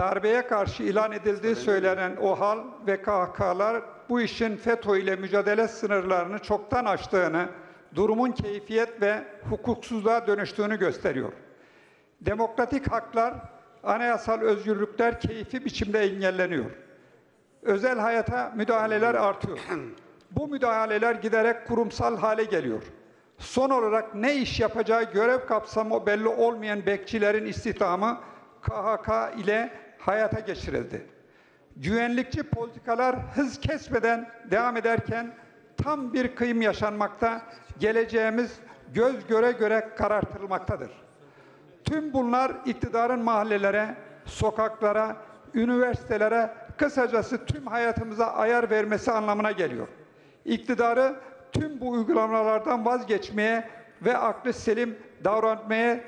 darbeye karşı ilan edildiği söylenen OHAL ve KHK'lar bu işin FETÖ ile mücadele sınırlarını çoktan aştığını, durumun keyfiyet ve hukuksuzluğa dönüştüğünü gösteriyor. Demokratik haklar, anayasal özgürlükler keyfi biçimde engelleniyor. Özel hayata müdahaleler artıyor. Bu müdahaleler giderek kurumsal hale geliyor. Son olarak ne iş yapacağı görev kapsamı belli olmayan bekçilerin istihdamı KHK ile hayata geçirildi. Güvenlikçi politikalar hız kesmeden devam ederken tam bir kıyım yaşanmakta, geleceğimiz göz göre göre karartılmaktadır. Tüm bunlar iktidarın mahallelere, sokaklara, üniversitelere, kısacası tüm hayatımıza ayar vermesi anlamına geliyor. İktidarı tüm bu uygulamalardan vazgeçmeye ve aklı selim davranmaya